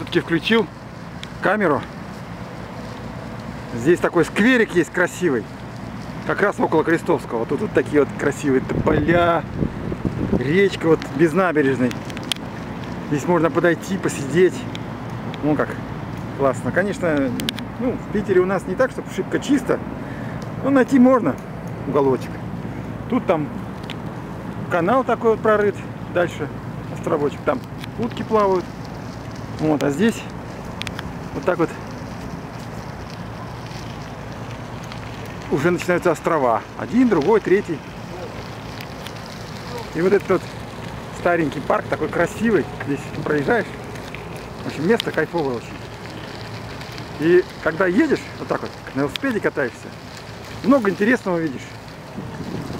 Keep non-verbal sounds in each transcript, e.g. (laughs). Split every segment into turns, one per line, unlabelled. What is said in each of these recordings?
все-таки включил камеру. Здесь такой скверик есть красивый. Как раз около Крестовского. Тут вот такие вот красивые поля, речка вот без набережной. Здесь можно подойти, посидеть. Ну как, классно. Конечно, ну, в Питере у нас не так, чтобы шибко чисто. Но найти можно уголочек. Тут там канал такой вот прорыт. Дальше островочек. Там утки плавают. Вот, а здесь вот так вот уже начинаются острова. Один, другой, третий. И вот этот вот старенький парк, такой красивый. Здесь проезжаешь. В общем, место кайфовое очень. И когда едешь, вот так вот, на велосипеде катаешься, много интересного видишь.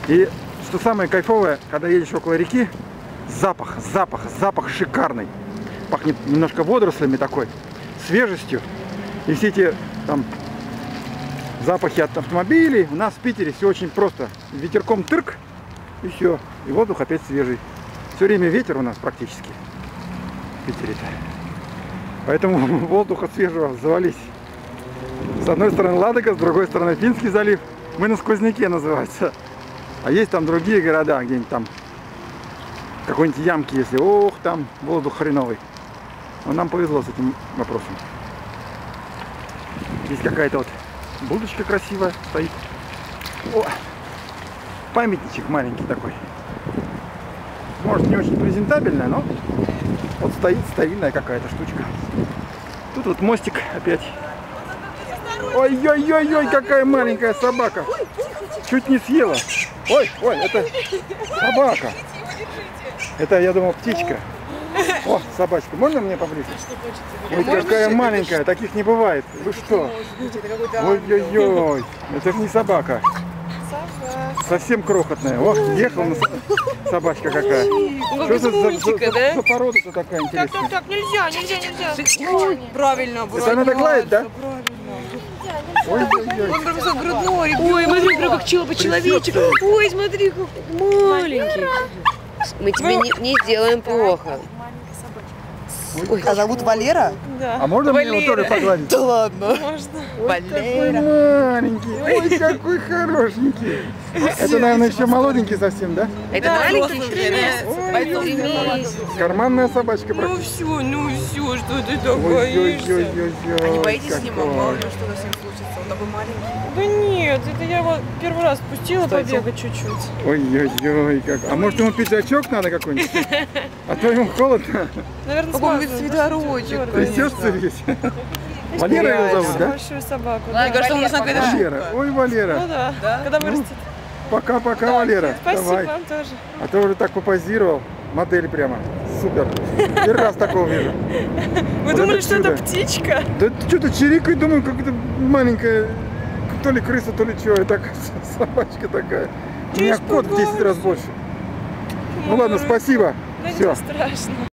И что самое кайфовое, когда едешь около реки, запах, запах, запах шикарный. Пахнет немножко водорослями такой, свежестью. И все эти там запахи от автомобилей. У нас в Питере все очень просто. Ветерком тырк, и все. И воздух опять свежий. Все время ветер у нас практически в Питере-то. Поэтому (laughs) воздуха свежего завались. С одной стороны Ладога, с другой стороны Финский залив. Мы на сквозняке называется. А есть там другие города, где-нибудь там какой-нибудь ямки, если ох, там воздух хреновый. Но нам повезло с этим вопросом. Здесь какая-то вот будочка красивая стоит. О, памятничек маленький такой. Может не очень презентабельная, но вот стоит старинная какая-то штучка. Тут вот мостик опять. Ой-ой-ой-ой, какая маленькая собака. Чуть не съела. Ой, ой, это собака. Это, я думал, птичка. О, собачка. Можно мне поближе? Ой, какая маленькая. Таких не бывает. Вы что? Ой-ой-ой. Это же не собака. Совсем крохотная. О, ехал на собачка какая. Что за, за,
мультика,
за- за порода-то такая
Так,
интересная?
так, так, нельзя, нельзя, нельзя. Правильно,
Это она так лает, да? Ой-ой-ой.
Он прям все грудной. Ой, смотри, прям как чело человечек. Ой, смотри, как маленький.
Мы тебе не, не сделаем плохо.
А зовут Валера?
А можно мне его тоже погладить?
Да ладно.
Какой маленький. Ой, какой хорошенький. Это, наверное, еще молоденький совсем, да?
Это маленький?
Поэтому
Три месяца.
Карманная собачка
Ну все, ну все, что ты так боишься?
А не боитесь с ним, мало ли что-то с ним случится? Он такой маленький.
Да нет, это я его первый раз пустила
Кстати.
побегать чуть-чуть.
Ой-ой-ой, как. А может ему пиджачок надо какой-нибудь? А то ему холодно.
Наверное,
Какой он
смазано,
цветорочек,
да,
Трясешься весь. (laughs) Валера его зовут, да?
Большую собаку. Да.
кажется, он на какая-то
Валера. Ой,
Ну
Валера.
да, когда вырастет.
Пока-пока, Валера.
Спасибо
Давай.
вам тоже.
А то уже так попозировал. Модель прямо. Супер. Первый раз такого вижу.
Вы
Вот
думали,
это
что это птичка?
Да что-то чирикает, думаю, как это маленькая, то ли крыса, то ли что, и так (laughs) собачка такая. У меня кот в 10 раз больше. Ну ладно, спасибо.
Да
Все.
ничего страшного.